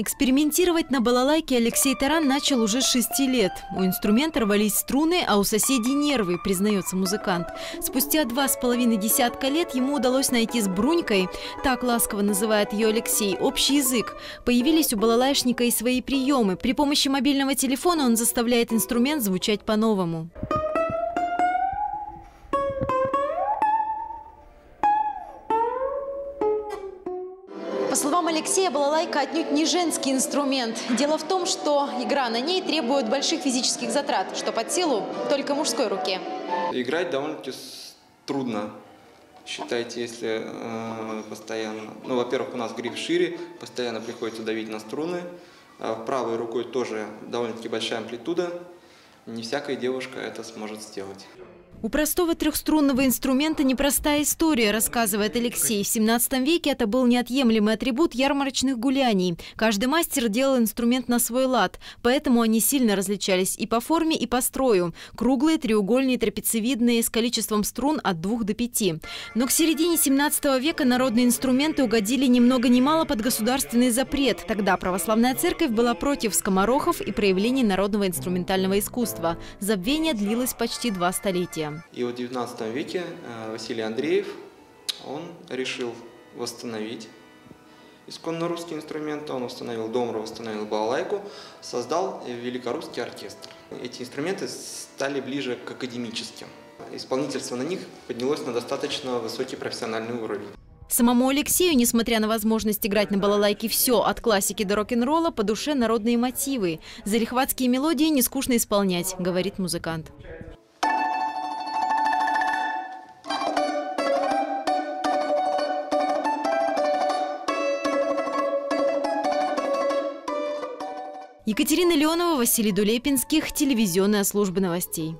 Экспериментировать на балалайке Алексей Таран начал уже с шести лет. У инструмента рвались струны, а у соседей нервы, признается музыкант. Спустя два с половиной десятка лет ему удалось найти с Брунькой, так ласково называет ее Алексей, общий язык. Появились у балалайшника и свои приемы. При помощи мобильного телефона он заставляет инструмент звучать по-новому. По словам Алексея, балалайка отнюдь не женский инструмент. Дело в том, что игра на ней требует больших физических затрат, что под силу только мужской руке. Играть довольно-таки трудно. Считайте, если э, постоянно... Ну, во-первых, у нас гриф шире, постоянно приходится давить на струны. А правой рукой тоже довольно-таки большая амплитуда. Не всякая девушка это сможет сделать. У простого трехструнного инструмента непростая история, рассказывает Алексей. В 17 веке это был неотъемлемый атрибут ярмарочных гуляний. Каждый мастер делал инструмент на свой лад, поэтому они сильно различались и по форме, и по строю. Круглые, треугольные, трапециевидные, с количеством струн от двух до пяти. Но к середине 17 века народные инструменты угодили ни много ни мало под государственный запрет. Тогда православная церковь была против скоморохов и проявлений народного инструментального искусства. Забвение длилось почти два столетия. И вот в 19 веке э, Василий Андреев, он решил восстановить исконно русский инструмент, он восстановил домру, восстановил балалайку, создал великорусский оркестр. Эти инструменты стали ближе к академическим. Исполнительство на них поднялось на достаточно высокий профессиональный уровень. Самому Алексею, несмотря на возможность играть на балалайке все, от классики до рок-н-ролла, по душе народные мотивы. Зарихватские мелодии не скучно исполнять, говорит музыкант. Екатерина Леонова, Василий Дулепинских, телевизионная служба новостей.